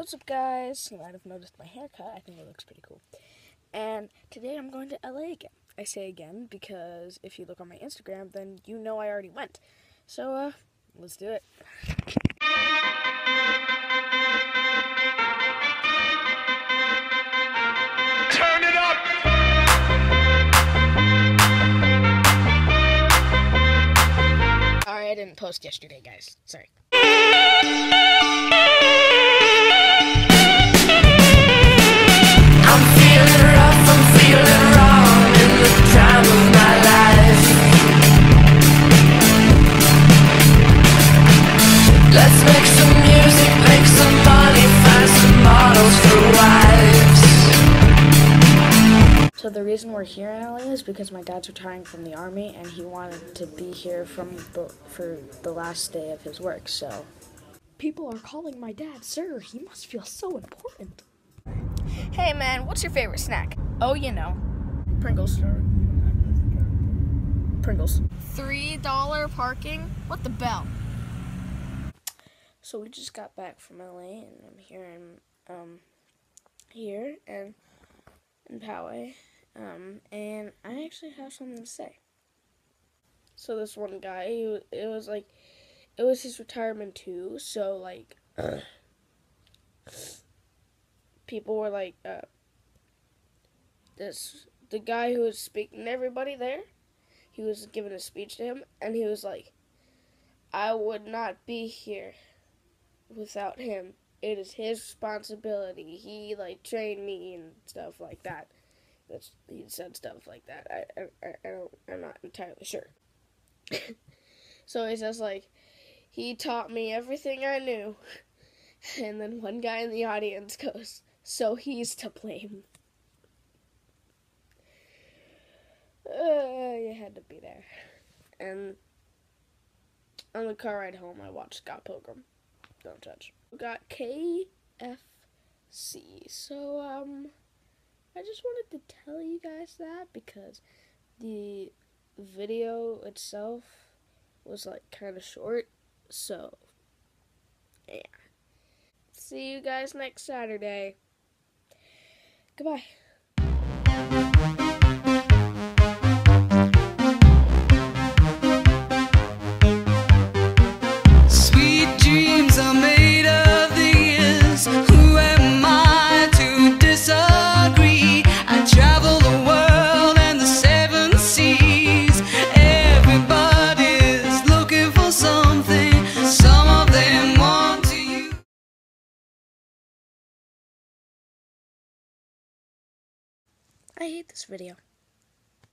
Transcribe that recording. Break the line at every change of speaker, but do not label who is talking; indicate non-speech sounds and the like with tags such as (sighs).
What's up, guys? You might have noticed my haircut. I think it looks pretty cool. And today I'm going to LA again. I say again because if you look on my Instagram, then you know I already went. So, uh, let's do it.
Turn it up!
Sorry, I didn't post yesterday, guys. Sorry.
Let's make some music, make some money, find some models for wives.
So the reason we're here in LA is because my dad's retiring from the army, and he wanted to be here from the, for the last day of his work. So people are calling my dad sir. He must feel so important. Hey man, what's your favorite snack? Oh, you know, Pringles. Pringles.
Three dollar parking? What the bell?
So we just got back from LA, and I'm here in um here and in Poway, um, and I actually have something to say. So this one guy, he, it was like, it was his retirement too. So like, (clears throat) people were like, uh, this the guy who was speaking to everybody there, he was giving a speech to him, and he was like, I would not be here without him. It is his responsibility. He like trained me and stuff like that. That's he said stuff like that. I I, I- don't I'm not entirely sure. (coughs) so he says like he taught me everything I knew. (laughs) And then one guy in the audience goes, "So he's to blame." (sighs) Uh, you had to be there. And on the car ride home, I watched Scott Pilgrim. Don't touch. We got KFC. So, um, I just wanted to tell you guys that because the video itself was like kind of short. So, yeah. See you guys next Saturday. Goodbye. I hate this video.